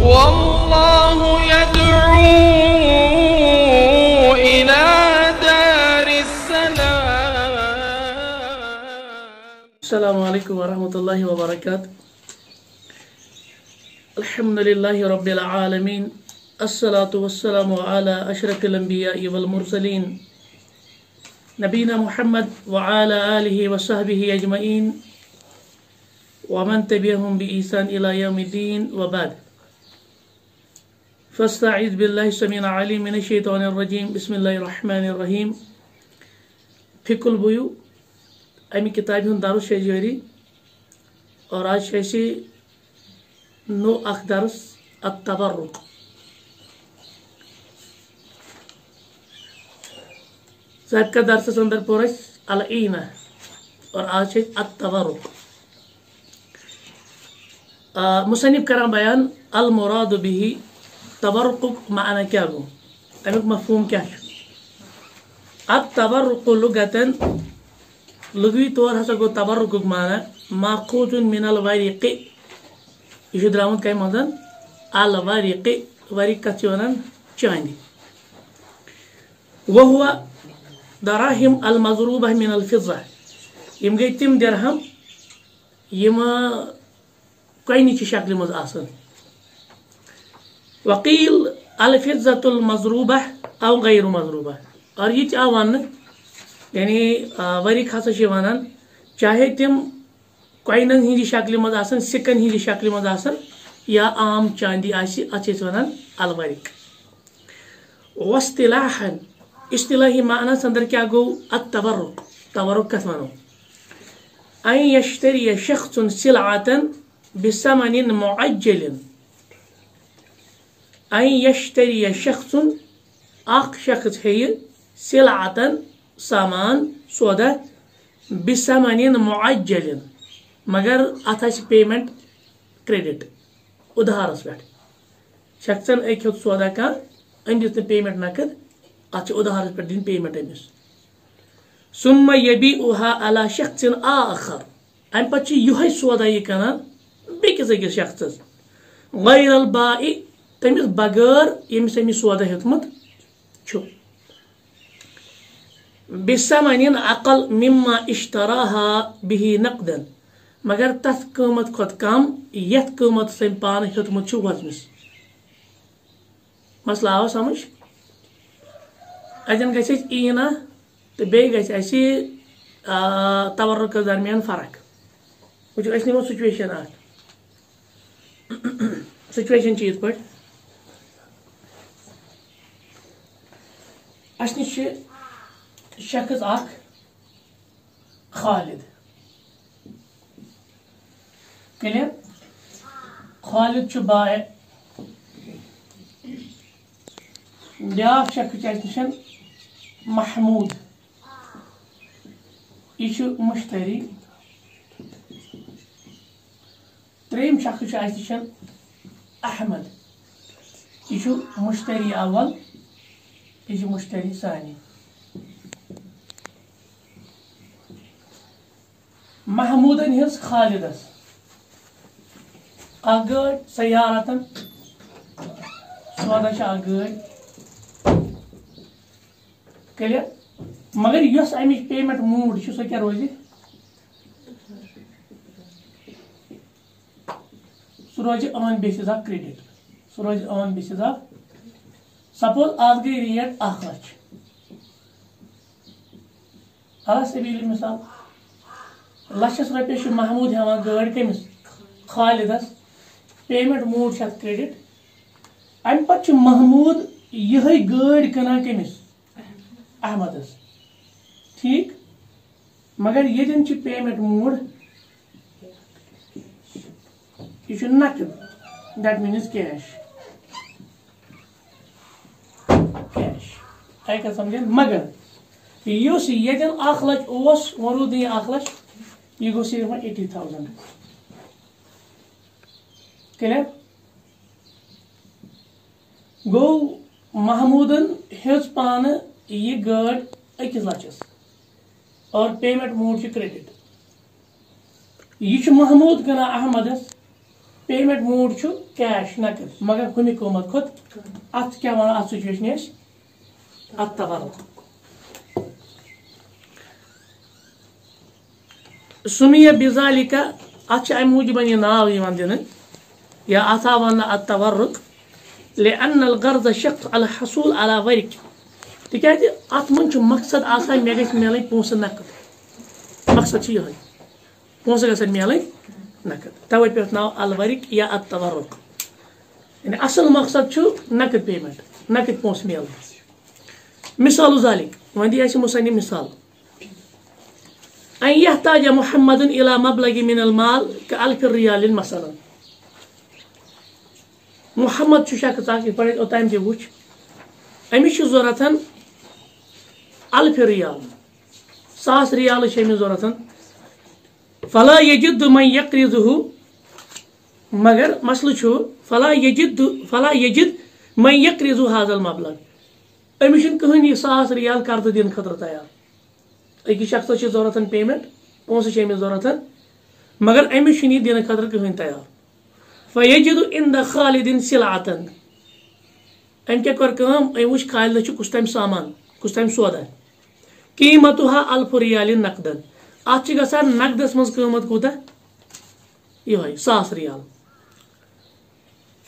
والله يدعو إلى دار السلام. السلام عليكم ورحمة الله وبركاته. الحمد لله رب العالمين الصلاة والسلام على أشرف الأنبياء والمرسلين. نبينا محمد وعلى آله وصحبه أجمعين. ومن تبعهم بإحسان إلى يوم الدين وبعد. فاستعيذ بالله السميع العليم من الشيطان الرجيم. بسم الله الرحمن الرحيم. فقه البيو امی کتاب ہند درس ہے اور آج نو اخ درس التبرک سابقہ درس اندر پور العینہ. اور آج ہے التبرک مصنف کران بیان. المراد به تبرقُک معنی کیٛاہ گوٚو تَمیُک مفہوٗم کیٛاہ چھُ التبرق لغتن لغوی طور ہسا گوٚو تبرقُک معنی ماخوٗزُن من الورقِ یہ چھُ درٛامُت کمہِ منٛز الورقِ ورق کتھ چھِ ونان وہو دراہم المضروبہ من الفضہ یم گٔے تِم درہم یم کوئی کوینِچہِ شکلہِ منٛز آسان وقيل الفضة المضروبة أو غير مضروبة. اور یہ آو ون یعنی يعني، آه، ورق ہسا ونان چاہے تم کوینن ہندی شکل مز آسن سکن ہندی شکل مز آسن یا عام چاندی آسی ات ونان الورق واصطلاحا اصطلاحی معنی سندر کیا گو التبرق. تبرق کت ونو أن يشتري شخص سلعة بثمن معجل. ان یشتری شخص اکھ شخص ہیٚیہِ سلعتن سامان سودا بثمن معجل، مگر اتھ پیمنٹ کریڈٹ ادہارس پٮ۪ٹھ شخصن أکۍ ہیوٚت سودا کانٛہہ أمۍ دِژ پیمنٹ نقد اتھ چھِ ادہارس پٮ۪ٹھ دِنۍ پیمنٹ أمِس سُمہ یبی اوہا علا شخصن آخر۔ امہِ پتہٕ چھُ یِہوے سودا یہِ کٕنان بیٚکِس أکِس شخصس غیر البائی تٔمِس بغٲر ییٚمِس أمِس سودا ہیوٚتمُت چھُ بِسمن عقل مما اشتراہا بِہی نقدن مگر تتھ قۭمت کھۄتہٕ کم یتھ قۭمتس أمۍ پانہٕ ہیوٚتمُت چھُ وزنس مسلہٕ آو سمجھ اتٮ۪ن گژھِ اَسہِ ایٖنا تہٕ بیٚیہِ گژھِ اَسہِ تورکس درمیان فرق. وٕچھو أسۍ نِمو سُچویشن اکھ سُچویشن چھِ یِتھ اَسہِ نِش چھِ شخص اکھ خالد کلیئر خالد چھُ باے بیاکھ شخص چھُ اَسہِ نِش محموٗد یہِ چھُ مُشتری ترٛیٚیِم شخص چھُ اَسہِ نِش احمد یہِ چھُ مُشتری اول یہِ چھُ مُشتری ثانی محموٗدن ہِنٛز خالدس اکھ گٲڑۍ سیارتن سودا چھِ اکھ گٲڑۍ کٔلیر مگر یۄس امِچ پیمنٹ موٗڈ چھِ سۄ کیٛاہ روزِ سُہ روزِ آن بیسِز آف کرٛیڈِٹ سُہ روزِ آن بیسِز آف سپوز آز گٔے ریٹ اکھ لچھ علا سبیٖل مِثال لچھس رۄپیس چھُ محموٗد ہٮ۪وان گٲڑۍ کٔمِس خالدس پیمنٹ موٗڈ چھِ اتھ کرٛیڈِٹ امہِ پتہٕ چھُ محموٗد یِہے گٲڑۍ کٕنان کٔمِس احمدس ٹھیٖک مگر ییٚتٮ۪ن چھِ پیمنٹ موٗڈ یہِ چھُ نقد دیٹ میٖنٕز کیش کیش آیہِ کَتھ سمجھن مگر. یُس ییٚتٮ۪ن اکھ لچھ اوس وۄنۍ روٗد نہٕ یہِ اکھ لچھ یہِ گوٚو صرف وۄنۍ ایٹی تھاوزنڈ کلیئر گوٚو محموٗدن ہیٚژ پانہٕ یہِ گٲڑۍ أکِس لچھس اور پیمنٹ موٗڈ چھُ کرٛیڈِٹ یہِ چھُ محموٗد کٕنان احمدس پیمنٹ موڈ چھُ کیش نقد. مگر ہُمہِ قۭمت کھۄتہٕ اَتھ کیٛاہ وَنو اَتھ سُچویشنہِ أسۍ التبرع سمي بذلك أتش ام موجبا من يمدن يا اثابنا التبرك لأن الغرض شق على حصول على ورك تكاد اتمن مقصد آسان ميغس ميلي بونس نقد مقصد شي هاي؟ بونس گسن ميلي نقد توي پيت ناو الورك يا التبرك يعني أصل مقصد شو؟ نقد بيمنت نقد بونس ميلي مثال ذلك. وندي أسي مساني مثال. أن يحتاج محمد إلى مبلغ من المال كألف ريال مثلا. محمد شو شخص أكيد بريد أتايم جبوش أميش زورتن ألف ريال. ساس ريال شيء من زورتن فلا يجد من يقرضه. مگر مسلو شو؟ فلا يجد فلا يجد من يقرض هذا المبلغ. أمِس چھُنہٕ کٕہٕنۍ یہِ ساس رِیال قرضہٕ دِنہٕ خٲطرٕ تیار۔ أکِس شخصس چھِ ضوٚرتھ پیمنٹ پونٛسہٕ چھِ أمِس مگر أمِس چھُنہٕ یہِ دِنہٕ خٲطرٕ کٕہٕنۍ تیار۔ فیجد اِن د خالدِن سِلاتن أمۍ کیٛاہ کوٚر کٲم؟ أمۍ وٕچھ خالدٕ چھُ کُس تام سامان، کُس تام سودا قیٖمت ہا الفُر رِیالہِ نقدن اَتھ چھِ گژھان نقدس منٛز قۭمَتھ کوٗتاہ؟ یِہوے، ساس رِیال۔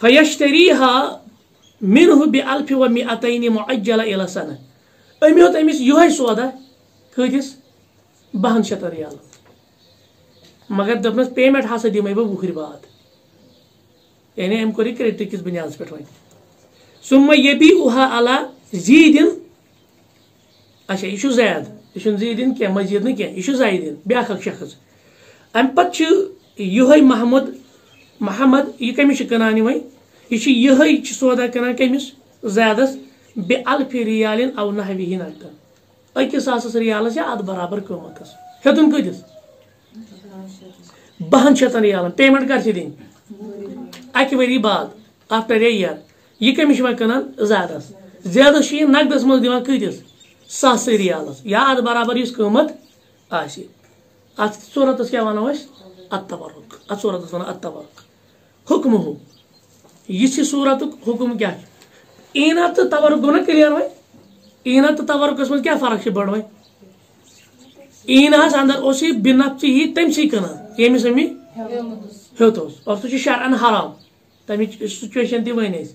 فیشتری ہا مِن ہُہ بہِ الفہِ و مِ اتعینہِ مُعجلہ اِلسنہ أمۍ ہیوٚت أمِس یِہوے سودا کۭتِس بہن شیٚتن رِیالن مگر دوٚپنس پیمنٹ ہسا دِمے بہٕ وُہٕرۍ بعد یعنی أمۍ کوٚر یہِ کرٛیڈِٹ کِس بُنیادس پٮ۪ٹھ وۄنۍ سُمہ یبی اُہا زی دِن اچھا یہِ چھُ زید یہِ چھُنہٕ زی دِن کینٛہہ شخص. پتہٕ چھُ یِہوے محمد محمد یہِ کٔمِس چھُ یہِ وۄنۍ یہِ چھُ سودا کٕنان کٔمِس زیادس بے الفہِ رِیالِن او نحوی نقدن أکِس ساسَس رِیالَس یا اَتھ برابر قۭمَتَس ہیوٚتُن کۭتِس بَہن شیٚتن رِیالَن. پیمنٹ کر چھِ دِنۍ اَکہِ ؤری بعد آفٹر اے یِیر یہِ کٔمِس چھُ وۄنۍ کٕنان زیادَس زیادَس نقدس منٛز دِوان کۭتِس ساسٕے رِیالَس. یا اَتھ برابر یُس قۭمَتھ آسہِ اَتھ صوٗرتَس کیاہ وَنو أسۍ اَتھ تبرُک اَتھ صوٗرتَس وَنو اَتھ تبرُک حُکمہٕ ہُہ یہِ چھِ صوٗرتُک حُکُم کیاہ چھُ؟ ایٖنات تہٕ تبرُک گوٚو نہ کٕلیر وۄنۍ ایٖنت تہٕ تبرکس منٛز کیاہ فرق چھِ بٔڑ وۄنۍ ایٖناہس اندر اوس یہِ بِنفژِ یہِ تٔمسٕے کٕنان، ییٚمِس أمۍ ہیوٚت اوس اور سُہ چھُ شران حرام، تَمِچ سُچویشن تہِ ؤنۍ أسۍ۔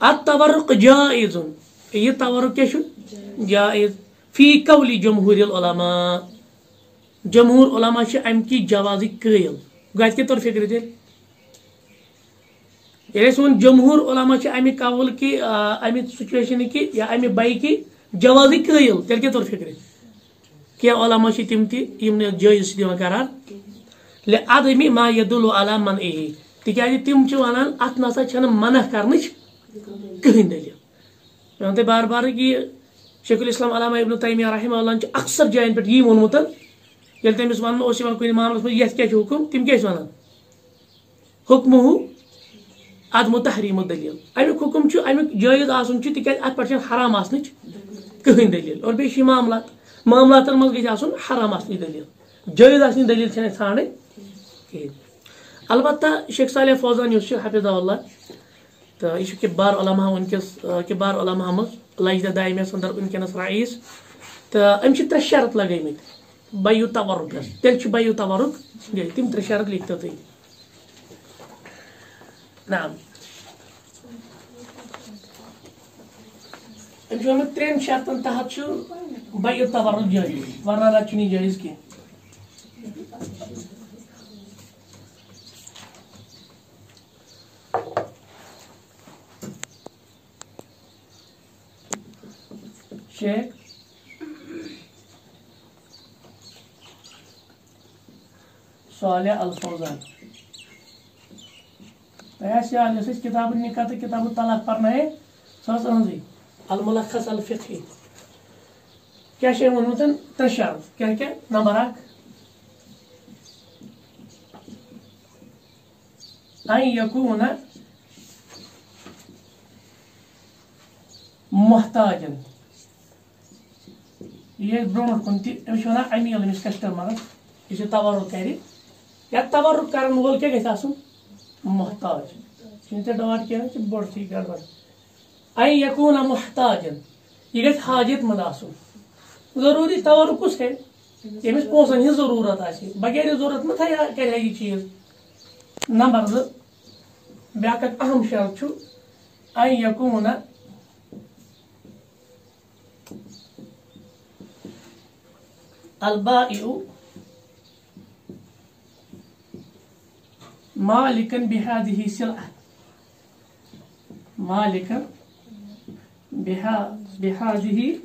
اَتھ تبرُک جایزُن یہِ تبرُک کیاہ چھُ؟ جایز فی کولی جمہوٗر العلما جمہوٗر علما چھِ اَمہِ کہِ جوازٕکۍ قٲیِل۔ گوٚو اَتہِ کیٛاہ توٚر فِکرِ یعنی ییٚلہِ اَسہِ ووٚن جمہوٗر علما چھِ اَمہِ قول کہِ اَمہِ سُچویشنہِ کہِ یا اَمہِ بایکہِ جوازٕکۍ قٲیِل تیٚلہِ کیٛاہ توٚر فِکرِ کینٛہہ علما چھِ تِم تہِ یِم نہٕ جٲیِز چھِ دِوان قرار؟ ادمی ما یدُل علامن اے تِکیازِ جی تِم چھِ وَنان اَتھ نسا چھنہٕ منع کرنٕچ کٕہٕنۍ دٔلیٖل مےٚ ووٚن تۄہہِ یعنی بار بار کہِ شیخ الاسلام علامہ ابن تیمیہ رحمہ اللہ چھُ اکثر جاین پٮ۪ٹھ یی ووٚنمُت ییٚلہِ تٔمِس وَننہٕ اوس یِوان کُنہِ معاملس منٛز یَتھ کیاہ چھُ حُکُم تِم کیاہ ٲسۍ وَنان حُکمہٕ ہُہ عدمو تحریٖمو دٔلیٖل۔ اَمیُک حُکُم چھُ، اَمیُک جٲیِز آسُن چھُ، تِکیازِ اَتھ پٮ۪ٹھ حرام آسنٕچ کٕہٕنۍ دٔلیٖل۔ اور بیٚیہِ چھِ یہِ معاملات۔ معاملاتن منٛز گژھِ آسُن حرام آسنٕچ دٔلیٖل۔ جٲیِز آسنٕچ دٔلیٖل چھنہٕ اَسہِ ژھانڈٕنۍ کِہینۍ البتہ شیخ صالح فوزان یُس چھُ حفظ اللہ تہٕ یہِ چھُ کِبار علما وٕنکیٚس کِبار علما منٛز لجدہ دایمِس اندر وٕنکیٚنس رایس تہٕ أمۍ چھِ ترٛےٚ شرط لگٲمٕتۍ بیو تورُکس تیٚلہِ چھُ بیو تورُک۔ تِم ترٛےٚ شرط لیکھتو تُہۍ نعم أمۍ چھُ ووٚنمُت ترٛٮ۪ن شرطن تحت چھُ بیو تورُک جٲیز ورنہ نتہٕ چھُنہٕ یہِ جٲیز کینٛہہ شیخ صالح الفوزان تۄہہِ آسہِ یاد طلاق پرنٲے سۄ ٲس الملخص الفقی کیٛاہ چھِ أمۍ ووٚنمُت شرط نمبر اکھ ان یکوٗن محتاجن یہِ ٲسۍ برونٛٹھ کُن تہِ أمِس چھِ وَنان امیٖل أمِس کسٹمرس کرِ یا تورُک کرن وول کیٛاہ گژھِ آسُن محتاج چنتے ڈاٹ کیا ہے بڑ سی گڑبڑ این یکون محتاجن یہ گژھِ حاجت مند آسُن ضروری طور کس ہے؟ ییٚمِس پونٛسن ہٕنٛز ضروٗرت آسہِ بغیر ضروٗرت ما تھایا کرِ ہا یہِ چیٖز۔ نمبر زٕ بیٛاکھ اکھ اہم شرط چھُ این یکون البائع مالكا بهذه السلعة مالكا بها بهذه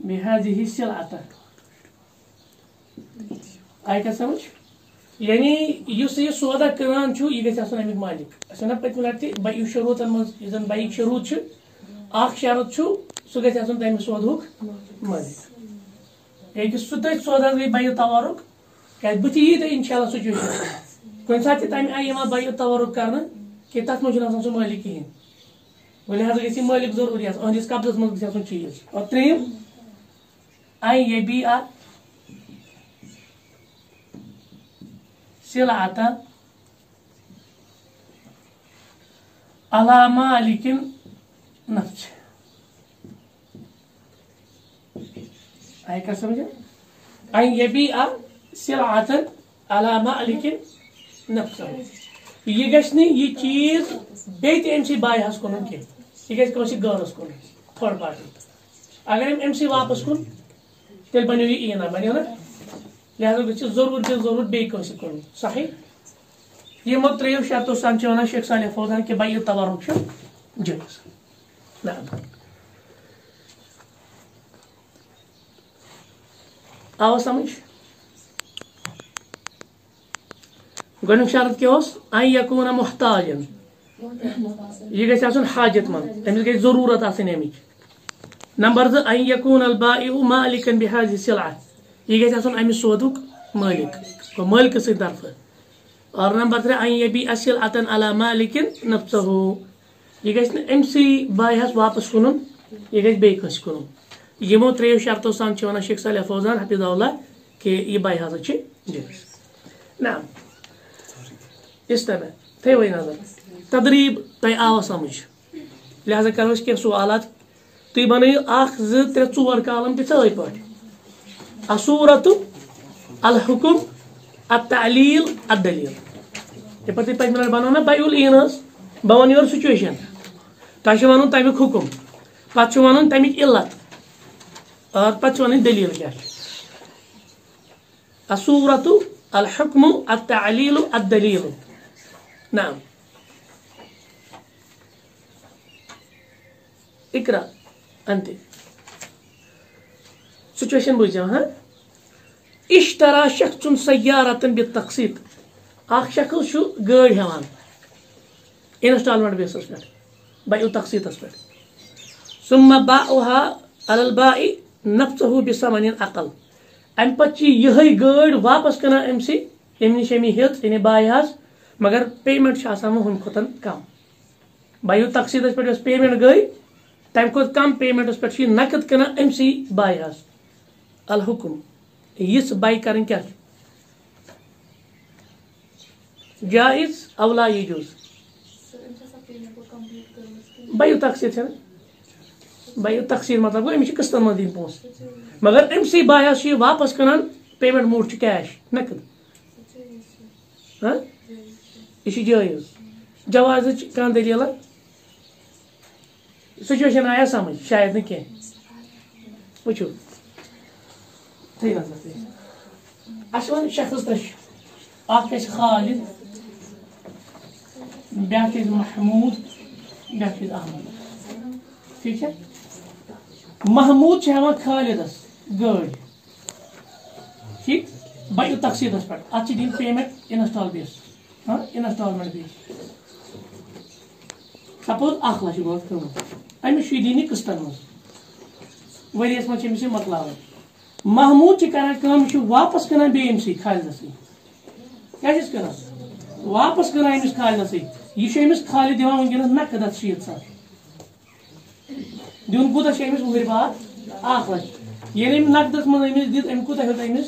بهذه السلعة آئی کیا سمجھ؟ یعنی یُس یہ سودا کٕنان چھُ یہِ گژھِ آسُن امیُک مالک. أسۍ وَنو پٔتمہِ لٹہِ تہِ بَیہِ شروٗطن منٛز یُس زن بایِک شروٗط چھُ اکھ شرط چھُ سُہ گژھِ آسُن تَمہِ یعنی سودہُک مٲلِک ییٚتہِ سُہ تٔتھۍ سودس گٔے بایہِ تورُک کیازِ بٕتھِ یی تۄہہِ اِنشاء اللہ سُچویشن کُنہِ ساتہٕ تہِ تَمہِ آیہِ یِوان بایہِ تورُک کرنہٕ کہِ تَتھ منٛز چھُنہٕ آسان سُہ مٲلِک کِہینۍ لہٰذا گژھِ یہِ مٲلِک ضروٗری آسُن أہنٛدِس قبضس منٛز گژھِ آسُن چیٖز اور ترٛیِم آی یہِ بی آ سلعة على مالك نفسه آئی کر سمجھا أن يبيع سلعة على مالك نفسه یہ گژھِ نہٕ یہِ چیٖز بیٚیہِ تہِ أمۍ سٕے بایہَس کُنن کینٛہہ۔ یہِ گژھِ کٲنٛسہِ غٲرس کُن تھٲرڈ پارٹی اگر أمۍ أمۍ سٕے واپس کُن، تیٚلہِ بنیو یہِ ایٖنا بنیو نہ لہذا گژھِ ضروٗر بے ضروٗر بیٚیہِ کٲنٛسہِ کُن۔ صحیح؟ یِمو ترٛیٚیو شرطو سان چھِ وَنان، شیخ صالح فوزان کہِ بایہِ تورُک چھُ جٲیِز نہ آوا سمجھ؟ گۄڈنیُک شرط کیٛاہ اوس أن یکوٗن محتاجن یہِ گژھِ آسُن حاجت منٛد أمِس گژھِ ضروٗرت آسٕنۍ اَمِچ نمبر زٕ أن یکوٗن البائع مالکن بہذ سلعہ یہ گژھِ آسُن امہِ سودُک مٲلِک گوٚو مٲلکہٕ سٕنٛدِ طرفہٕ اور نمبر ترٛےٚ أن یبی اصل اتن علا مالکن نفسہو یہِ گژھِ نہٕ أمسٕے بایہَس واپس کُنُن یہِ گژھِ بیٚیہِ کٲنٛسہِ کُنُن یِمو ترٛیٚیو شرطو سان چھِ وَنان شیخ صالح فوزان حفیظ اللہ کہِ یہِ باے ہسا چھِ جٲیِز نہ استمع تھٲیوٕے نظر تدریٖب تۄہہِ آوا سمجھ لہذا کرو أسۍ کینٛہہ سوالات تُہۍ بنٲیِو اکھ زٕ ترٛےٚ ژور کالم تِتھٕے پٲٹھۍ اصوٗرت الحکم التعلیل الدلیل یِتھ پٲٹھۍ تُہۍ پٔتمہِ لٹہِ بنٲو نہ بیُل ایٖن ٲس بہٕ وَنہٕ یورٕ سُچویشن تۄہہِ چھُ وَنُن تَمیُک حُکُم پتہٕ چھُ وَنُن علت اور پتہٕ چھِ وَنٕنۍ دٔلیٖل کیٛاہ چھِ اصوٗرت الحکم التعلیل نعم. اقرا انت. سچویشن بوٗزِو ہاں؟ اشترا شخص سیارتن بالتقسیط اکھ شخص چھُ گٲڑۍ ہٮ۪وان انسٹالمنٹ بیسس پٮ۪ٹھ بایو تقسیٖطس پٮ۪ٹھ ثم باؤها على الباء نفسه بثمن اقل امہِ پتہٕ چھِ یِہے گٲڑۍ واپس کٕنان أمسٕے ییٚمہِ نِش أمۍ یہِ ہیٚژ یعنی بایہِ حظ مگر پیمنٹ چھِ آسان وۄنۍ ہُمہِ کم۔ بایو تقسیٖدس پٮ۪ٹھ یۄس پیمنٹ گٔے، تمہِ کھۄتہٕ کم پیمنٹس پٮ۪ٹھ چھِ یہِ نقد کٕنان أمسٕے بایہِ حظ الحکم، یِژھ باے کرٕنۍ کیٛاہ چھِ؟ جائز اولا یجوز بایو تقسیٖد چھےٚ بایو تقسیٖد مطلب گوٚو أمِس چھِ قٕسطن منٛز دِنۍ پونٛسہٕ۔ مگر أمسٕے بایس چھِ یہِ واپس کٕنان پیمنٹ موٗڈ چھُ کیش نقد۔ ہاں؟ یہِ چھُ جٲیز جوازٕچ کانٛہہ دٔلیٖلا سُچویشن آیا سمجھ شاید نہٕ کینٛہہ وٕچھو تھٲیِو نظر تُہۍ اَسہِ شخص ترٛےٚ چھِ اکھ خالد بیٛاکھ گژھِ محموٗد بیٛاکھ گژھِ احمد ٹھیٖک چھا محموٗد چھُ خالدس گٲڑۍ ٹھیٖک بایو تقسیٖدس پٮ۪ٹھ اتھ چھِ payment install base installment base suppose اکھ لچھ گوٚو کٲم أمِس چھُ یہِ دِنہِ قٕسطن منٛز ؤریس منٛز چھِ أمِس یہِ محموٗد چھِ کران کٲم یہِ چھُ واپس کٕنان بیٚیہِ أمسٕے خالدسٕے کیٛاہ چھِس واپس کٕنان أمِس خالدسٕے یہِ چھُ أمِس خالد دِوان ؤنکیٚنس نقد اتھ شیٖتھ ساس دیُن کوٗتاہ چھُ أمِس وُہٕرۍ بعد اکھ لچھ ییٚلہِ أمۍ نقدس منٛز أمِس دِتھ أمۍ کوٗتاہ ہیوٚت أمِس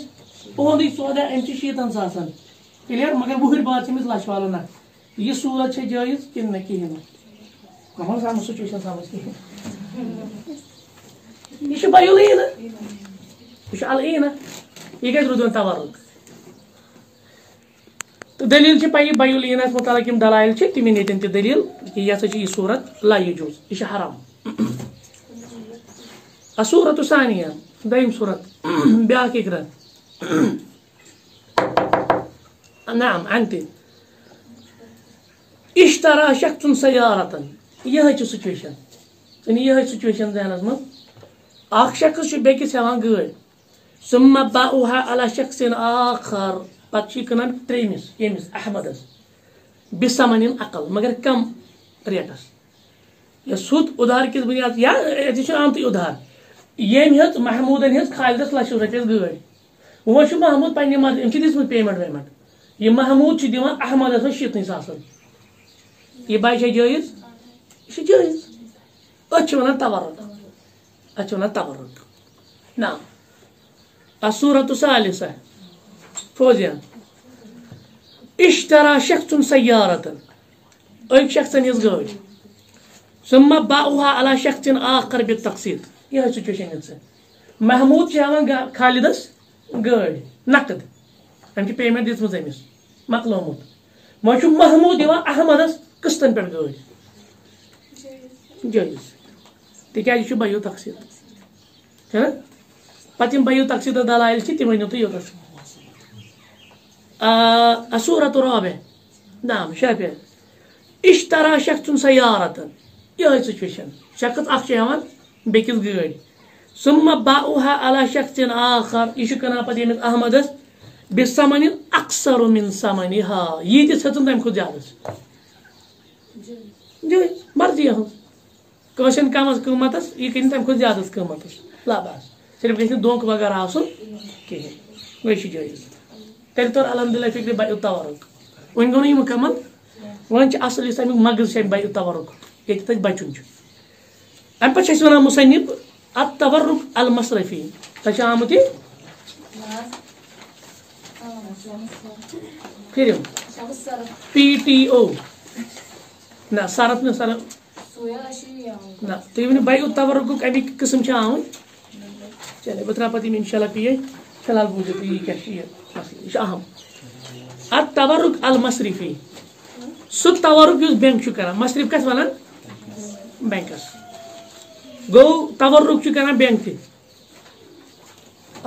تُہُنٛدُے سودا أمۍ چھِ ساسن کِلیر مگر وُہٕرۍ بعد چھِ لچھ والُن نقد یہ صورت ہے جائز کن نہ کہین کمل سمجھ سچویشن سمجھ کہین یہ بیولین۔ یہ العین یہ کتھ روزن تورک۔ تو دلیل چھ پی بیولینس متعلق یم دلائل چھ تم یتن تہ دلیل کہ یہ ہسا یہ صورت لا یجوز۔ یہ حرام۔ الصورة الثانية دايم صورة بياك اقرا۔ نعم أنت اشترى شخص سيارة یہ چھ سچویشن یعنی یہ سچویشن ذہنس من اخ شخص چھ بیکس ہیوان گٲڑۍ ثم باؤها على شخص آخر پتہ چھ کنان تریمس یمس احمدس بسمن عقل مگر کم ریٹس یا سود ادھار کس بنیاد یا یہ چھ آمتی ادھار یم ہز محمودن ہز خالدس لچھ رۄپیس گٲڑۍ وۄنۍ چھُ محمود پننہِ منٛز أمۍ چھِ دِژمٕژ پیمنٹ ویمنٹ یہِ محمود چھُ دِوان احمدس منٛز شیٖتنٕے ساسن یہِ باسے جٲیز یہِ چھُ جٲیز أتھۍ چھِ وَنان تورُک اَتھ چھِ وَنان تورُک نہ الصورة فوزیان. اشترى شخص سيارة أي شخص يزغج ثم باعوها على شخص آخر بالتقسيط یہ سچویشن یہ محمود چھ خالدس گاڑی نقد. أمۍ چھِ پیمنٹ دِژمٕژ أمِس مۄکلومُت وۄنۍ چھُ محمود دِوان احمدس قٕسطن پٮ۪ٹھ گٲڑۍ جٲیز تِکیازِ یہِ چھُ بَیو تقسیٖد چھُنہ پَتہٕ یِم بَیو تقسیٖد دلایل چھِ تِم ؤنِو تُہۍ یوٚتَس اصوٗرت رابع نام شافع اشترا شخص سیارتن یہے سچویشن شخص اکھ چھُ ہٮ۪وان بیٚکِس ثم باؤها على شخص آخر. یہ چھُ کٕنان احمدس بسمن اکثر من سمنها ییٖتِس ہٮ۪ژن تَمہِ کھۄتہٕ زیادَس جٲیز جی، مرضی ہٕنٛز کٲنٛسہِ ہٕنٛدۍ کَمس قۭمتس یہِ کٕنہِ تَمہِ کھۄتہٕ زیادَس قۭمتس لاباس صرف گژھِ نہٕ دھونٛکہٕ وغٲرٕ آسُن کِہیٖنۍ گوٚو چھُ جٲیز تیٚلہِ توٚر الحمدللہ فکرِ بَیو تورُک وۄنۍ گوٚو نہٕ یہِ مُکمل۔ وۄنۍ چھِ اَصٕل یُس اَمیُک مغز چھُ اَمہِ بَیو تورُک ییٚتہِ تَتہِ بَچُن چھُ اَمہِ پَتہٕ چھِ أسۍ وَنان مُصنِف اَتھ تورُک المصرفی تۄہہِ چھُ آمُت یہِ پھِرِو پی ٹی او نہ سرف نہٕ سرف نہ تُہۍ ؤنِو بَیو تورُکُک اَمِکۍ قٕسٕم چھِ آمٕتۍ چلے بہٕ ترٛاو پَتہٕ یِم اِنشاء اللہ پیش فِلحال بوٗزِو تُہۍ یہِ کیٛاہ چھُ یہِ اہم اَتھ تورُک المصرفی سُہ تورُک یُس بینٛک چھُ کران مصرف کَتھ وَنان بینٛکَس گوٚو تورُک چھُ کران بینٛک تہِ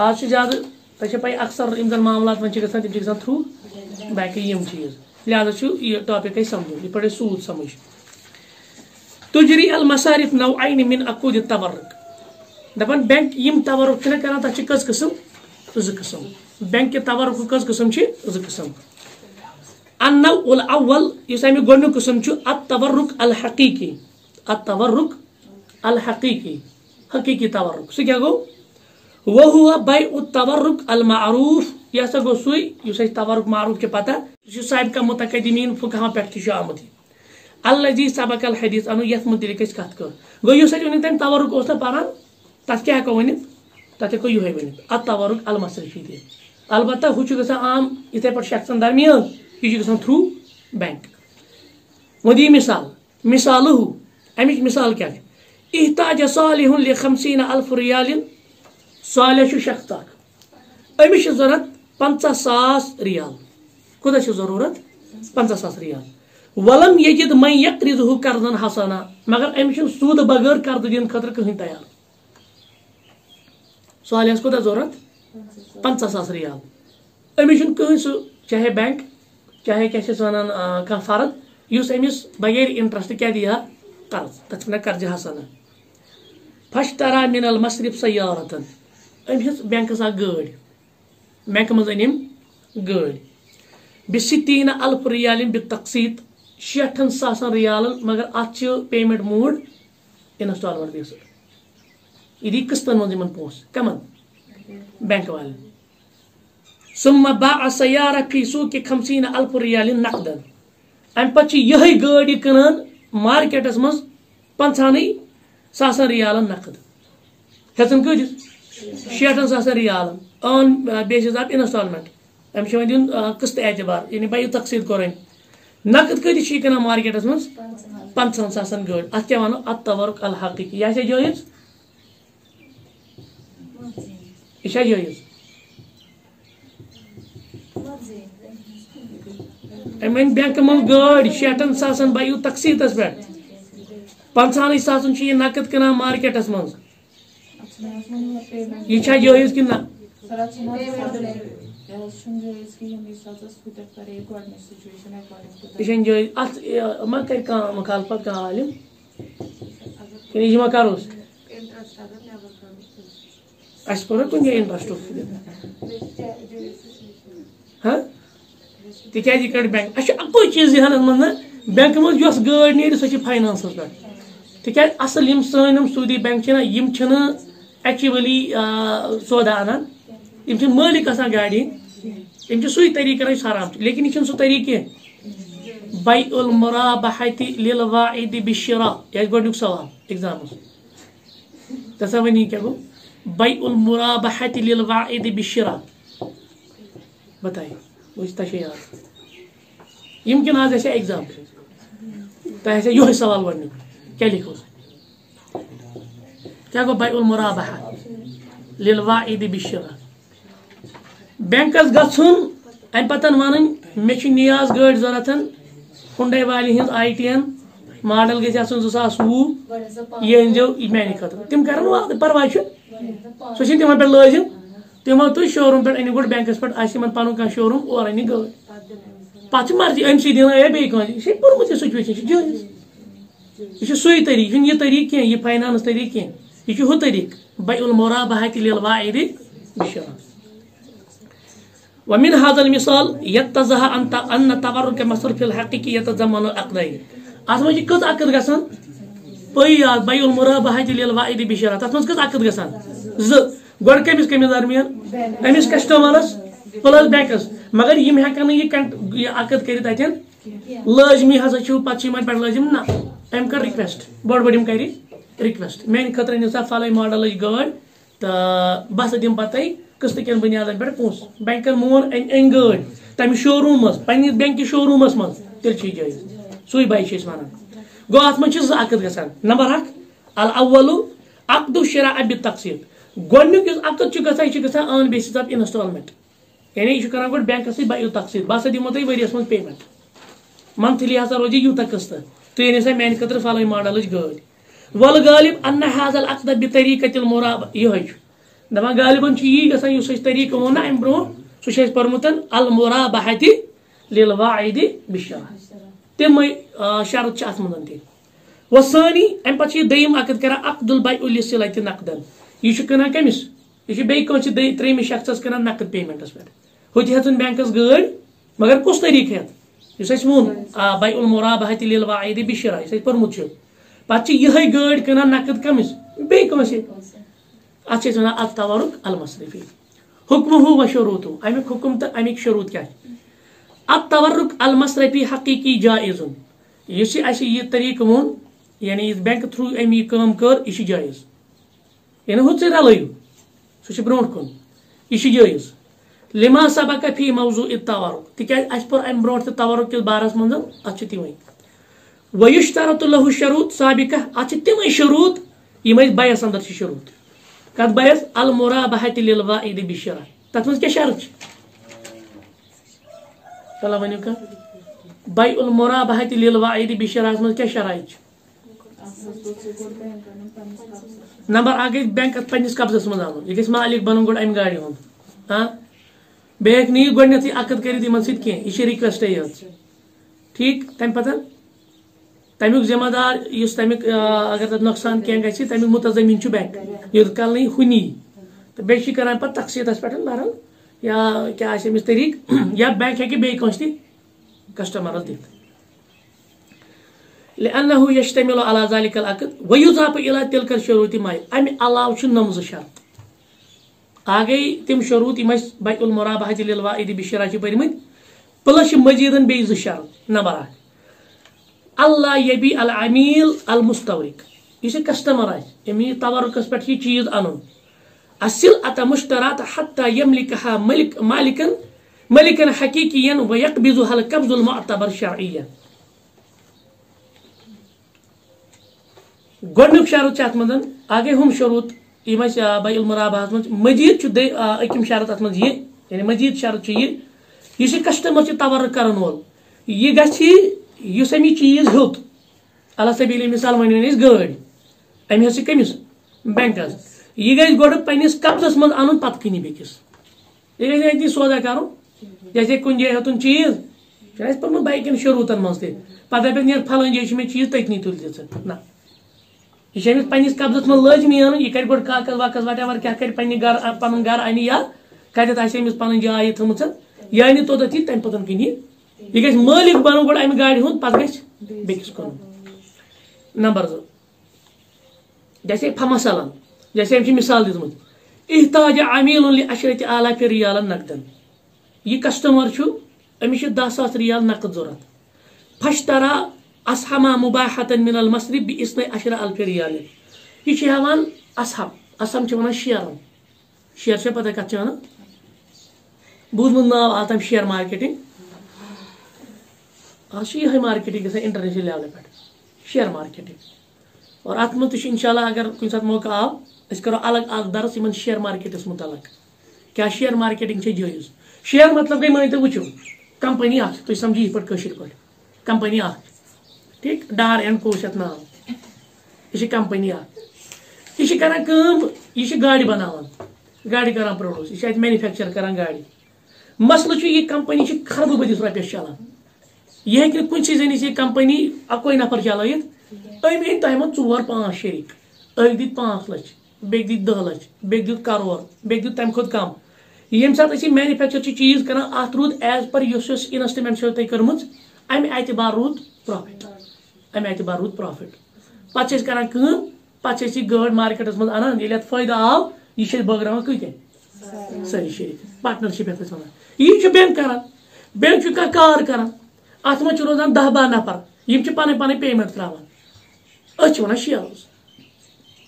آز چھُ زیادٕ تۄہہِ چھو پَے اَکثر یِم زَن معاملات وۄنۍ چھِ گژھان تِم چھِ گژھان تھروٗ بینٛکٕے یِم چیٖز لہٰذا چھُ یہِ ٹاپِک اَسہِ سَمجھُن یِتھ پٲٹھۍ اَسہِ سوٗد سَمجھ تُجری المصارف نو عین من اکوٗد تورُک دَپان بینٛک یِم تورُک چھِنہ کران تَتھ چھِ کٔژ قٕسٕم زٕ قٕسٕم بینٛک کہِ تورُک کٔژ قٕسٕم چھِ زٕ قٕسٕم انو الاول یُس اَمیُک گۄڈنیُک قٕسٕم چھُ ات تورُک الحقیٖقی ات تورُک الحقیٖقی حقیٖقی تورُک سُہ کیٛاہ گوٚو وہ ہوا بے تورُک المعروٗف یہِ ہسا گوٚو سُے یُس اَسہِ تورُک معروٗف چھِ پتہ یہِ چھُ سابقہ مُتقدمیٖن فُکہَن پٮ۪ٹھ تہِ چھُ اللہ جی سبق الحدیٖث اَنو یَتھ مُتعلِق أسۍ کَتھ کٔر گوٚو یُس اَسہِ ؤنِو تَمہِ تورُک اوس نہ پَران تَتھ کیٛاہ ہٮ۪کو ؤنِتھ تَتھ ہٮ۪کو المصرفی تہِ البتہ ہُہ چھُ گژھان عام یِتھٕے پٲٹھۍ شخصن درمیان یہِ چھُ گژھان تھروٗ بینٛک۔ وۄنۍ دِی مِثال مِثال ہُہ اَمِچ مِثال کیٛاہ احتاج صالحُن لِخمسیٖن الف رِیالِن صالح شخص اکھ أمِس چھِ ساس رِیال۔ کوٗتاہ چھِ ضروٗرت؟ ساس رِیال۔ ولم یجد مے یقرِد ہُہ کردن حسنا۔ مگر أمِس چھُنہٕ سوٗدٕ بغٲر کردٕ دِنہٕ خٲطرٕ تیار۔ صالحس کوٗتاہ ضوٚرتھ پنٛژاہ ساس رِیال۔ أمِس چھُنہٕ کٕہٕنۍ سُہ چاہے بینٛک، چاہے کیٛاہ چھِ أسۍ وَنان کانٛہہ فرد یُس أمِس بغیر اِنٹرسٹ کیٛاہ دی ہا قرض۔ تَتھ چھِ وَنان قرضہِ حسنا۔ فشترا من المصرف سیارتن أمۍ ہیٚژ بینٛکَس اکھ گٲڑۍ، بینٛکہٕ منٛز أنۍ أمۍ گٲڑۍ۔ بِسِتیٖنہ الف رِیالِن بہِ تقسیٖط شیٹھن ساسن رِیالن، مگر اَتھ چھِ پیمنٹ موڈ اِنسٹالمنٹ بیسٕڈ یہِ دی قٕسطن منٛز یِمن پونٛسہٕ، کَمن؟ بینٛک والٮ۪ن۔ سُمہ با سیارہ فی سوٗکہِ خمسیٖنہ الف رِیالِن نقدن اَمہِ پتہٕ چھِ یِہے گٲڑۍ یہِ کٕنان مارکیٹس منٛز پنٛژہنٕے ساسن رِیالن نقد۔ ہٮ۪ژن کۭتِس؟ شیٹھن ساسن رِیالن آن بیسِز آف اِنسٹالمنٹ أمِس چھُ وۄنۍ دیُن قٕسطہٕ اعتبار. یعنی بہ یہِ تقسیٖد کوٚر أمۍ نقد کتس یہ کٕنان مارکیٹس منٛز؟ پنٛژہن ساسن گٲڑۍ اتھ کیٛاہ ونو ات تورُک الحقیقی. یہِ آسیا جٲیز یہ چھا جٲیز أمۍ أنۍ بینٛکہٕ منٛز گٲڑۍ شیٹھن ساسن بایو تقسیٖتس پٮ۪ٹھ پنٛژہنٕے ساسن چھُ یہِ نقد کٕنان مارکیٹس منٛز. یہ چھا جٲیز کِنہٕ نہ یہِ چھُنہٕ اتھ ما کرِ کانٛہہ مخالفت کانٛہہ عالم کِنہٕ یہِ ما کروس اَسہِ کوٚر نا کُنہِ جایہِ انٹرسٹُک ہاں تِکیازِ یہِ کٔڑ بینک اَسہِ چھُ اَکوے چیٖز ذہنس منٛز نہ بینکہٕ منٛز یۄس گٲڑۍ نیرِ سۄ چھِ فاینانسس پٮ۪ٹھ تِکیازِ اَصٕل یِم سٲنۍ یِم سعوٗدی بینک چھِ نہ یِم چھِنہٕ ایکچُؤلی سودا اَنان یِم چھِنہٕ مٲلِک آسان گاڑِ ہِنٛدۍ یِم چھِ سُے طریٖقہٕ کران یُس حرام چھُ لیکِن یہِ چھُنہٕ سُہ طریٖقہٕ کینٛہہ بے المرابحتِ للواعد بشرا یہِ آسہِ گۄڈنیُک سوال ایگزامس تصوانی کیٛاہ گوٚو بے المرابحتِ للواعد بشرا بتائیے وہ تۄہہِ چھےٚ یاد یِم کِنہٕ آز آسہِ ایگزام تۄہہِ آسہِ یِہوے سوال گۄڈنیُک کیٛاہ لیکھوس کیٛاہ گوٚو بے المرابحہ للواعد بشرا بینکس گژھُن، امہِ پتہٕ ونٕنۍ، مےٚ نیاز گٲڑۍ ضوٚرتھ ہُنڈے والہِ ہٕنٛز آی ٹی این ماڈل گژھِ آسُن زٕ ساس وُہ۔ یہِ أنزیو یہِ میانہِ خٲطرٕ۔ تِم کرن وعدٕ پرواے چھُ۔ سُہ چھِنہٕ تِمن پٮ۪ٹھ لٲزِم تِمو تُہۍ شو روٗم پٮ۪ٹھ أنِو گۄڈٕ بینکس پٮ۪ٹھ۔ آسہِ یِمن پنُن کانٛہہ شو روٗم اورٕ أنِو گٲڑۍ۔ پتہٕ چھِ مرضی أمۍ سٕے دِنٲے یا بیٚیہِ کٲنٛسہِ۔ یہِ چھِ پوٚرمُت یہِ سُچویشن چھِ جٲیز یہِ چھُ سُے طریٖقہٕ، یہِ چھُنہٕ یہِ کینٛہہ یہِ کینٛہہ۔ یہِ چھُ ہُہ طریٖقہٕ بے المرابحتِ للواعد بشرا. ومن هذا المثال يتضح ان ان تبرك مصرف الحقيقي يتضمن عقدين اتھ منٛز چھِ کٔژ عقد گژھان پٔی یاد بے المرابحتِ للواعد بشرا. تتھ منٛز کٔژ عقد گژھان زٕ. گۄڈٕ کٔمِس کٔمِس درمیان أمِس کسٹمرس پلس بینکس مگر یِم ہٮ۪کن نہٕ یہِ یہِ عقد کٔرِتھ اتٮ۪ن لٲزمی ہسا چھِو پتہٕ چھِ یِمن پٮ۪ٹھ لٲزم نہ أمۍ کٔر رِکویسٹ بٔڑ بٔڑ یِم کرِ رِکویسٹ میانہِ خٲطرٕ أنِو سا فلٲنۍ ماڈلٕچ گٲڑۍ تہٕ بہٕ ہسا دِمہٕ پتہٕ تۄہہِ قٕسطہٕ کٮ۪ن بُنیادن پٮ۪ٹھ پونٛسہٕ بینکن مون أنۍ أنۍ گٲڑۍ تمہِ شو روٗم منٛز پننِس شو روٗمس منٛز تیٚلہِ چھُ یہِ جٲیز سُے باے چھِ أسۍ ونان گوٚو اتھ منٛز چھِ زٕ عقد گژھان نمبر اکھ الاولو عقدو شرا ابِ تقسیٖد گۄڈنیُک یُس عقد چھُ گژھان یہِ چھُ گژھان آن بیسِس آف انسٹالمنٹ یعنی یہِ چھُ کران گۄڈٕ بینکس سۭتۍ بایو تقسیٖد بہٕ ہسا دِمو تۄہہِ ؤریس منٛز پیمنٹ منتھلی ہسا روزِ یوٗتاہ قٕسطہٕ تُہۍ أنِو سا میانہِ خٲطرٕ فلٲنۍ ماڈلٕچ گٲڑۍ والغالب ان هذا العقد بطريقة المرابة يهج دپا غالبا شيء گھان يسوي طريقة وو إمبرو ام برمتن المرابة هذه المرابحت للواعد تم شرط شاس من تیل وسانی ام پتہ دیم عقد کرا عقد أولي سلعتي نقدا یہ کن کمس یہ بیس ترمس شخصس كنا نقد پیمنٹس پہ ہوتی ہتن بنكس غير مگر کس طریقہ ہت اس ون بيع هذه للواعد بالشرح يسوي برمتشو پتہٕ یِہے گٲڑۍ کٕنان نقد کٔمِس چھِ أسۍ ونان اتھ تورُک المصرفی حُکمہٕ ہُہ و شروٗتو امیُک حُکم تہٕ امیُک شروٗط کیاہ چھِ؟ اتھ تورُک المصرفی حقیٖقی جائزُن یُس یہِ یہِ طریٖقہٕ ووٚن یعنی یُس بینک تھروٗ أمۍ یہِ کٲم کٔر یہِ جٲیز۔ یعنی ہُتھ سۭتۍ رلٲیِو سُہ برونٛٹھ کُن۔ یہِ جٲیز۔ لِما سبق فی موضوٗ تورُک تِکیازِ اَسہِ پوٚر برونٛٹھ تہِ تورُک کِس بارس منٛز اتھ چھِ تِمے۔ ویُش ترت لہُ شروٗط سابقہ اتھ چھِ تِمے شروٗط یِم بیس اندر چھِ شروٗط. کتھ بیس؟ المرا بحتِ للواعد بشرا تتھ منٛز کیٛاہ شرط چھِ؟ چلو ؤنِو کانٛہہ بے المرا بحتِ للواعد بشراہس منٛز کیٛاہ شرایط نمبر اکھ گژھِ بینک پننس قبضس منٛز انُن یہِ گژھِ مالک بنُن گۄڈٕ امہِ گاڑِ ہُنٛد. ہاں؟ بیٚیہِ ہیٚکہِ نہٕ یہِ گۄڈنیتھٕے عقد کٔرِتھ یِمن سۭتۍ کینٛہہ، یہِ چھِ رِکویسٹے یٲژ. ٹھیٖک؟ تمہِ پتہٕ تمیُک ذمہٕ دار یُس تمیُک اگر تتھ نۄقصان کینٛہہ گژھِ، تمیُک مُتظمیٖن چھُ بینک۔ یوٚت کال نہٕ یہِ ہُنی۔ تہٕ بیٚیہِ چھِ یہِ کران پتہٕ یا کیاہ آسہِ أمِس یا بینک ہیٚکہِ بیٚیہِ کٲنٛسہِ تہِ کسٹمرس دِتھ۔ لأنه يشتمل على ذلك العقد، ويضاف الى تلك الشروط ما امہِ علاوٕ چھِ نمزٕ شرط۔ اکھ گٔے تِم شروٗط یِم اَسہِ بے المرابحتِ للواعد بشرا چھِ پٔرمٕتۍ پلس چھِ مزیٖدن بیٚیہِ زٕ شرط۔ نمبر اکھ الله يبي العميل المستورك يش كاستمر إمي تورك اس پٹھ چیز انن السلعة مشترات حتى يملكها ملك مالكا ملكا حقيقيا ويقبضها القبض المعتبر شرعيا. گۄڈنیُک شرط چھُ مدن؟ منٛز اکھ ہُم شروٗط. یِم اَسہِ بے المراباہَس منٛز مٔزیٖد چھُ أکِم آه، شرط اَتھ منٛز یہِ یعنی يعني مٔزیٖد شرط چھُ یہِ یُس یہِ کَسٹمَر چھُ تَورُک کَرَن وول یہِ گژھِ یُس أمۍ یہِ چیٖز ہیوٚت۔ اللہ سبیٖلی مثال ؤنِو أسۍ گٲڑۍ أمۍ ہیٚژ یہِ کٔمِس بینکس یہِ گژھِ گۄڈٕ پنٕنِس قبضس منٛز اَنُن پتہٕ کٕنہِ بیٚکِس یہِ گژھِ أتی سودا کرُن جیسے کُنہِ جایہِ ہیوٚتُن چیٖز۔ چھُ اَسہِ پوٚرمُت باقین شروٗطن منٛز تہِ پتہٕ دپٮ۪س نیرِ فلٲنۍ جایہِ چھُ مےٚ چیٖز تٔتنی تُلۍ نہ یہ چھِ أمِس پنٛنِس قبضس منٛز لٲزمی اَنُن یہِ کَرِ گۄڈٕ کاکد وٹ ایور کیٛاہ کَرِ پنٛنہِ گرٕ پنُن گرٕ اَنہِ یا۔ کَتٮ۪تھ آسہِ أمِس پنٕنۍ جاے تھٲمٕژ یہِ اَنہِ توٚتتھ یہِ تَمہِ پتہٕ کِنہِ یہِ یہِ گژھِ مٲلِک بنُن گۄڈٕ اَمہِ گاڑِ ہُنٛد، پتہٕ گژھِ بیٚکِس کُن۔ نمبر زٕ، جیسے فمسلن جیسے أمۍ چھِ مِثال احتاج امیٖل اشرت اعلیٰ فی نقدن یہِ کسٹمر چھُ، أمِس چھِ دہ ساس رِیال نقد ضوٚرتھ۔ فشترا اسہما مباحتن من المصرف بہِ اسنے اشرا الفی رِیال یہِ چھِ ہٮ۪وان اسہم اسہم چھِ وَنان شیرن۔ شیر چھےٚ پتہ کَتھ چھِ وَنان؟ بوٗزمُت ناو آو تَمہِ شِیر مارکیٹِنگ۔ آز چھِ یِہے مارکیٹنگ گژھان انٹرنیشنل لیولہِ پٮ۪ٹھ شِیر مارکیٹنگ اور اتھ منٛز تہِ چھُ انشاء اللہ اگر کُنہِ ساتہٕ موقع آو أسۍ کرو الگ اکھ درس یِمن شِیر مارکیٹس مُتعلق۔ کیٛاہ شِیر مارکیٹنگ چھِ جٲیز شِیر مطلب گٔے مٲنۍ تو کمپنی اکھ تُہۍ سمجھو یِتھ پٲٹھۍ کمپنی اکھ ٹھیٖک؟ ڈار اینڈ کو چھِ اتھ ناو یہِ چھِ کمپنی اکھ یہِ چھِ کران کٲم یہِ چھِ گاڑِ بناوان گاڑِ کران پروڈوس یہِ چھِ کران گاڑِ مسلہٕ چھُ یہِ کمپنی چھِ خربہٕ بٔدِس رۄپیس چلان یہِ ہیٚکہِ نہٕ کُنہِ زٔنِس یہِ کمپنی اَکوے نفر چلٲیِتھ أمۍ أنۍ تۄہہِ منٛز ژور پانٛژھ شریٖک أکۍ دِتۍ پانٛژھ لچھ بیٚکہِ دِتۍ دہ لچھ بیٚکہِ دیُت کرور بیٚکہِ دیُت تَمہِ کھۄتہٕ کم۔ ییٚمہِ ساتہٕ أسۍ یہِ مینِفیکچر چھِ چیٖز کران اَتھ روٗد ایز پر یُس یُس اِنویسٹمنٹ چھو تۄہہِ کٔرمٕژ اَمہِ اعتبار روٗد پرٛافِٹ۔ اَمہِ اعتبار روٗد پرٛافِٹ۔ پَتہٕ چھِ أسۍ کران کٲم، پَتہٕ چھِ أسۍ یہِ گٲڑۍ مارکیٹس منٛز اَنان، ییٚلہِ اَتھ فٲیدٕ آو، یہِ چھِ أسۍ بٲگراوان کۭتیاہ سٲری شریٖک۔ پاٹنرشِپ یَتھ أسۍ وَنان۔ یی چھُ بینک کران۔ بینک چھُ کانٛہہ کار کران۔ اَتھ منٛز چھُ روزان دہ باہ نفر یِم چھِ پَنٕنۍ پَنٕنۍ پیمٮ۪نٛٹ ترٛاوان أسۍ چھِ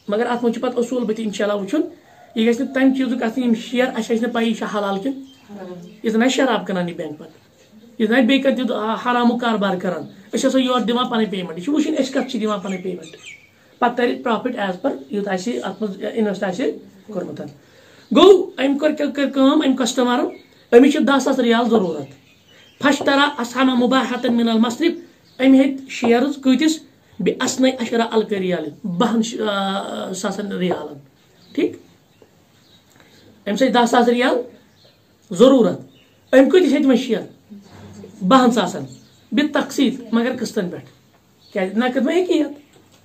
مگر اَتھ منٛز چھُ پَتہٕ اصوٗل بٔتھِ اِنشاء اللہ وٕچھُن یہِ گژھِ نہٕ تَمہِ چیٖزُک آسٕنۍ یِم شِیر اَسہِ آسہِ نہٕ پَیی یہِ چھا حلال کِنہٕ یہِ زَن آسہِ شراب کٕنان یہِ بینک پَتہٕ یہِ زَن آسہِ بیٚیہِ کانٛہہ تیُتھ حرامُک کاربار کران أسۍ آسو یورٕ دِوان پَنٕنۍ پیمٮ۪نٛٹ یہِ چھُ وٕچھِنۍ أسۍ کَتھ چھِ دِوان پَنٕنۍ پیمٮ۪نٛٹ تَرِ ایز پر یوٗت آسہِ اَتھ منٛز اِنویسٹ آسہِ کوٚرمُت گوٚو أمۍ کوٚر کٔر کٲم أمۍ کسٹمرن أمِس چھِ دہ ساس رِیال ضروٗرت فاشترى أسهم مباحة من المصرف أمهد شيرز كويتس بأسنى أشرة ألف ريال. بهن آه، ساسن ريالا. ٹھیک؟ أمي سيد ساس ريال؟ ضرورة أم كويتس هيت من شير بهن ساسن. بالتقسيط مگر قسطن پٮ۪ٹھ کیٛازِ نہ کٔر مےٚ ہیٚکہِ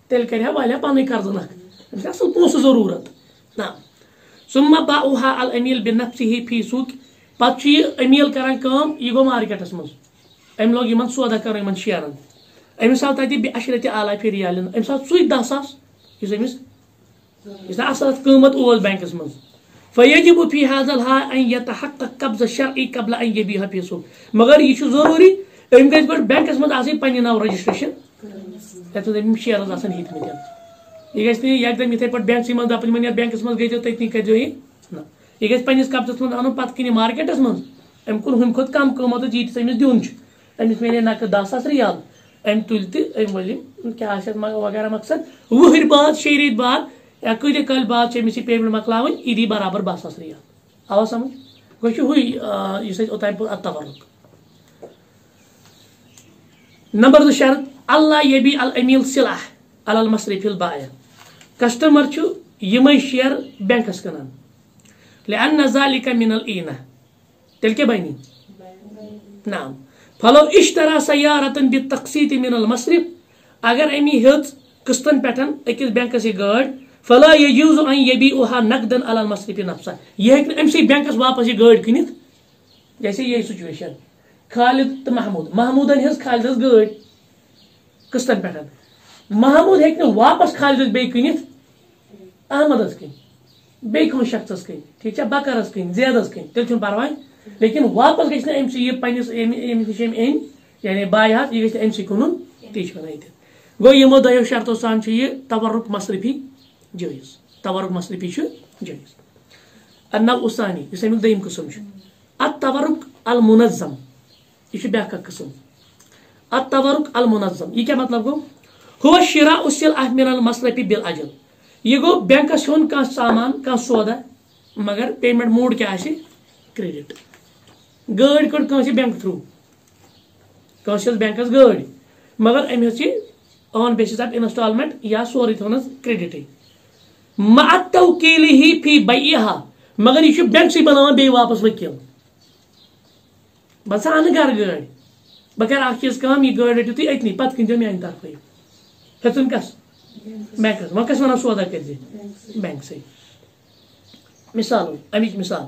تیٚلہِ کَرِ ہا والہِ ہا پَنٕنۍ قرضہٕ نَکھ اَصٕل پونٛسہٕ ضروٗرت. نعم. ثم باؤہا الأميل بنفسه في سوٗق پَتہٕ چھُ یہِ امیٖل کران کٲم یہِ مارکیٹس منٛز. أمۍ لوگ یِمن سودا کرُن، یِمن شیرن. أمِس آو تَتہِ بیٚیہِ اَشرتہِ عالیٰ پھِر رِیالن آو سُے دہ ساس. یُس أمِس یُس نہ اَصٕل اَتھ قۭمَتھ اوس بینکس منٛز. فیجب فی حاضل ہا ان یتحقق قبضہ شرعی قبل ان یبیہ فی سوق مگر یہِ چھُ ضروٗری، أمۍ گژھِ گۄڈٕ بینکس منٛز آسٕنۍ پننہِ ناو رجسٹریشن یَتھ منٛز أمِس شیرز آسان ہیٚتمٕتۍ یہِ گژھِ نہٕ یکدم یِتھٕے پٲٹھۍ بینکسٕے منٛز دَپٕنۍ وۄنۍ یَتھ بینکس منٛز گٔژھِو تٔتنی کٔرزیٚو یہِ. یہِ گژھِ پننِس قبضس منٛز اَنُن پَتہٕ کِنہِ مارکیٹس منٛز۔ أمۍ کوٚر ہُمہِ کھۄتہٕ کم قۭمَتھ ییٖتِس أمِس دیُن چھُ۔ أمِس میلے نقد دہ ساس رِیال۔ أمۍ تُلہِ تہِ أمۍ ؤلۍ وغیرہ مقصد وُہٕرۍ بعد شیٚیہِ ریٚتۍ بعد یا کۭتیاہ کالہِ بعد چھِ أمِس یہِ پیمٮ۪نٛٹ مۄکلاوٕنۍ یہِ دی برابر باہ ساس رِیال۔ آوا سمجھ؟ گوٚو چھُ ہُے یُس اَسہِ اوٚتام نمبر زٕ شرط، اللہ یبی الامیٖل صِلح المصرف البایا کسٹمر چھُ یِمے شیر بینکس کٕنان لأن ذلك من الإينة. تیٚلہِ کیٛاہ نعم. فلو اشترا سیارتن بالتقسیط من المصرف، اگر أمی ہیٚژ قٕسطن پٮ۪ٹھ أکِس بینکس یہِ گٲڑۍ فلا يجوز ان يبيعها نقدا على المصرف نفسه یہِ ہیٚکہِ نہٕ أمسٕے بینکس واپس یہِ گٲڑۍ کٕنِتھ جیسے یہی سچویشن خالد تہٕ محموٗد. محموٗدن ہِنٛز خالدس گٲڑۍ قٕسطن پٮ۪ٹھ محموٗد ہیٚکہِ نہٕ واپس خالدس بیٚیہِ کٕنِتھ احمدس کٕنۍ بیٚیہِ کٲنٛسہِ شخصس کٕنۍ ٹھیٖک چھا بکرس کٕنۍ زیدس کٕنۍ تیٚلہِ چھُنہٕ پرواے لیکن واپس گژھِ نہٕ أمۍ سٕے یہِ پننِس أمِس نِش أمۍ أنۍ یعنی باے ہاتھ یہِ گژھِ نہٕ أمۍ سٕے کٕنُن تی چھِ ونان ییٚتہِ گوٚو یِمو دۄیو شرطو سان چھُ یہِ تورُک مصرفی جٲیز تورُک مصرفی چھُ جٲیز انو اُسانی یُس امیُک دوٚیِم قٕسم چھُ التورک المنظم یہ بیاا قسم التورک المنظم یہ کیا مطلب گو ہو شرا اسل من المصرفی بل اجل یہ گو بینکس ہون کان سامان کان سودا، مگر پیمنٹ موڈ کیا آسہِ کریڈٹ گٲڑۍ کٔڑ کٲنٛسہِ بینک تھروٗ کٲنٛسہِ بینکس گٲڑۍ. مگر أمۍ ہیٚژ یہِ آن بیسِس آف انسٹالمنٹ یا سورُے تھونس کریڈٹٕے مع توکیلی ہی فی بیہا مگر یہ چھُ بینکسٕے بناوان، بیٚیہِ واپس وکیل. بہٕ ژٕ انہٕ گرٕ گٲڑۍ. بہٕ کرٕ اکھ چیٖز کٲم یہِ گٲڑۍ رٔٹِو تُہۍ أتنی پتہٕ کٕنۍ زیو میانہِ طرفٕے کس؟ بنكس ما كسمنا سودا كذي بنك بانكسي مثال أميج مثال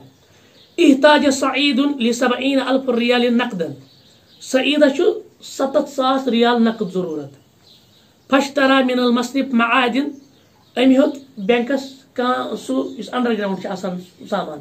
إحتاج سعيد لسبعين ألف ريال نقدا. سعيد شو؟ ستة ساس ريال نقد ضرورة. فاشترى من المصرف معادن. أمي هوت بنكس كان سو يس أندر جراوند شيء أصلا سامان.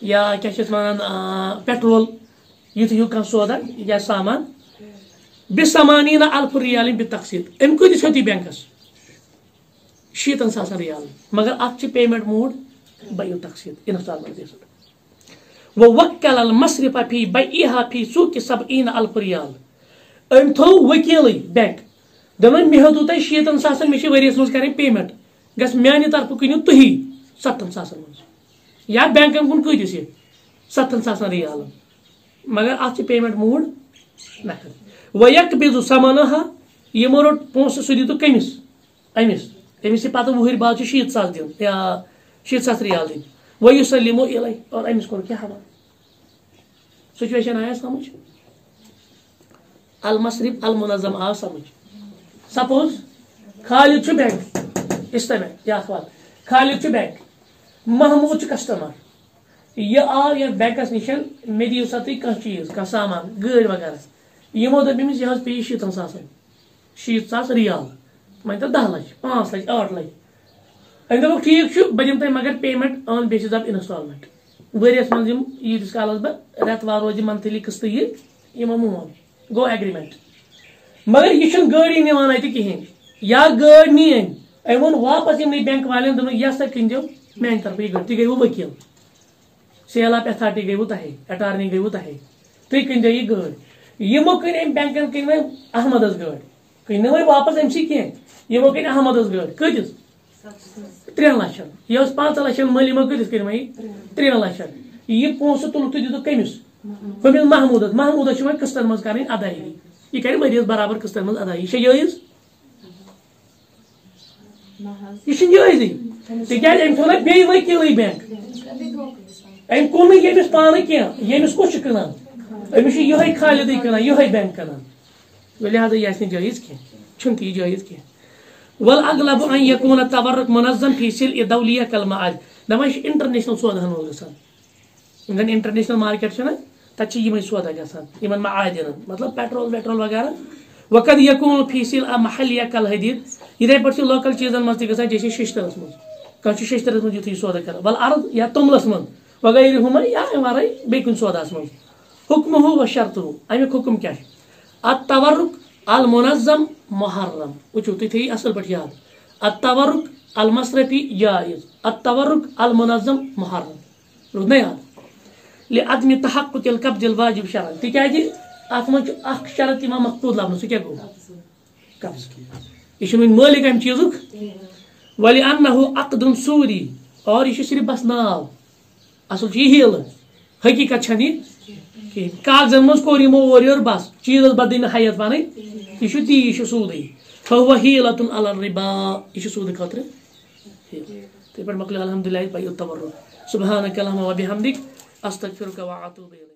یا کیٛاہ چھِ اتھ ونان پیٹرول یُتھ ہیوٗ کانٛہہ سودا یا سامان بسمانیٖنہ الف ریالن بہِ تقسیٖد أمۍ کۭتِس ہیوٚت یہِ بینکس شیٖتن ساسن ریال مگر اتھ چھِ پیمنٹ موڈ، بَیو تقسیٖد انسٹالمنٹ بیسڈ ووکل المصرف فی بیئہا فی سوق سبعین الف ریال أمۍ تھوو وکیلٕے بینک دپان، مےٚ ہیوٚتوٕ تۄہہِ شیٖتن ساسن، مےٚ چھِ ؤریس منٛز کرٕنۍ پیمنٹ گژھِ میانہِ طرفہٕ کٕنِو تُہی ستن ساسن منٛز۔ یا بینکن کُن کۭتِس یہِ؟ ستن ساسن ریالن۔ مگر اتھ چھِ پیمنٹ موڈ نقد ویک بِزو سمانہا یِمو روٚٹ پونٛسہٕ سُہ دِتو کٔمِس أمِس۔ أمِس چھِ پتہٕ وُہٕرۍ بعد چھِ شیٖتھ ساس دیُن۔ یا شیٖتھ ساس ریال دِنۍ وۄنۍ یُس سلمو اور أمِس کوٚر کیٛاہ حوالہٕ؟ سُچویشن آیا سمجھ؟ المصرف المنظم آو سمجھ۔ سپوز خالد چھُ بینک۔ استمع یتھ خالد چھُ بینک۔ محموٗد چھُ کسٹمر یہِ آو یتھ بینکس نِشن مےٚ دِیِو سا تُہۍ کانٛہہ چیٖز کانٛہہ سامان گٲڑۍ وغیرہ یِمو دوٚپ أمِس یہِ حظ پیٚیہِ شیٖتن ساسن شیٖتھ ساس ریال مٲنۍ تو دہ لچھ پانٛژھ لچھ ٲٹھ لچھ أمۍ دوٚپُکھ ٹھیٖک چھُ بہٕ دِمہٕ تۄہہِ مگر payment on basis of installment ؤریس منٛز یِم ییٖتِس کالس بہٕ رٮ۪تہٕ وار روزِ منتھلی قٕسطہٕ یہِ یِمو مون گوٚو ایگریمنٹ مگر یہِ چھُنہٕ گٲڑی نِوان اَتہِ کِہینۍ یا گٲڑۍ نی أمۍ أمۍ ووٚن واپس یِمنٕے بینک والٮ۪ن دوٚپُکھ یہِ ہسا کٕنۍ زیو میانہِ طرفہٕ یہِ گٲڑۍ تُہۍ گٔیوٕ سیل آف ایتھارٹی گٔیوٕ تۄہے اٹارنی گٔیوٕ تۄہے تُہۍ کٕنۍ زیو یہِ گٲڑۍ یِمو کٕنۍ أمۍ بینکن کٕنۍ وۄنۍ احمدس گٲڑۍ کٕنۍ نہٕ وۄنۍ واپس أمۍ سٕے کینٛہہ یِمو کٕنۍ احمدس گٲڑۍ کۭتِس ترٛٮ۪ن لچھن یہِ ٲس پانٛژن لچھن مٔلۍ یِمو کۭتِس کٕنۍ وۄنۍ ترٛٮ۪ن لچھن یہِ پونٛسہٕ تُلُکھ تُہۍ دِتُکھ کٔمِس ہُمِس محموٗدس محموٗدس چھِ وۄنۍ قٕسطن منٛز کرٕنۍ ادٲیگی یہِ کرِ ؤریس برابر قٕسطن منٛز ادٲیگی یہِ چھےٚ جٲیز یہِ چھُنہٕ جٲیزٕے تِکیازِ أمۍ تھوٚو نہ بیٚیہِ ؤکیٖلٕے بینک أمۍ کوٚر نہٕ ییٚمِس پانہٕ کینٛہہ ییٚمِس کُس چھُ کٕنان أمِس چھُ یِہوے خالدٕے کٕنان یِہوے بینک کٕنان لہٰذا یہِ آسہِ نہٕ جٲیز کینٛہہ چھُنہٕ تہِ یہِ جٲیز کینٛہہ ول اغلب ان یکون تورک منظم فی سل دولیا کلمہ آج دپان یہِ چھُ انٹرنیشنل سوداہن منٛز گژھان یِم زن انٹرنیشنل مارکیٹ چھُنہ تتہِ چھِ یِمے سودا گژھان یِمن معادنن مطلب پیٹرول ویٹرول وغیرہ وقت یکون فی سل محلیہ کل حدیٖد یِتھے پٲٹھۍ چھُ لوکل چیٖزن منٛز تہِ گژھان جیسے شیشترس منٛز کانٛہہ چھُ شیشترس منٛز یُتھُے سودا کران ول عرض یا توٚملس منٛز وغیرہ ہُمن یا امہِ ورٲے بیٚیہِ کُنہِ سوداہس منٛز حُکمہ ہُہ و شرطہ. ہُہ امیُک حُکم کیاہ چھُ اتھ تورُک المنظم محرم. وٕچھو تُہۍ تھٲیِو اصل پٲٹھۍ یاد. التورک المصرفی جائز. التورک المنظم محرم. روٗد نا یاد. لعدم تحقق القبض الواجب شرعا. تِکیازِ اتھ منٛز چھُ اکھ شرط یِوان مقبوٗل لبنہٕ سُہ کیاہ گوٚو قبض. یہِ چھُنہٕ وُنہِ مٲلِک امہِ چیٖزُک؟ ولی انہُ عقدُن سوٗری اور یہِ چھُ صرف بس ناو۔ اصل چھُ یہِ ہیٖلہٕ حقیٖقت چھنہٕ کاغذن منٛز کوٚر یِمو اورٕ یورٕ بس۔ چیٖزس بدلٕے نہٕ حیت پنٕنۍ یہِ چھُ تی، یہِ چھُ سوٗدٕے۔ فهو حیلة الربا۔ یہ چھُ سوٗدٕ خٲطرٕ تِتھۍ پٲٹھۍ مۄکلیو الحمدللہ بھائی تورُک سبحانك اللهم وبحمدك استغفرك واتوب اليك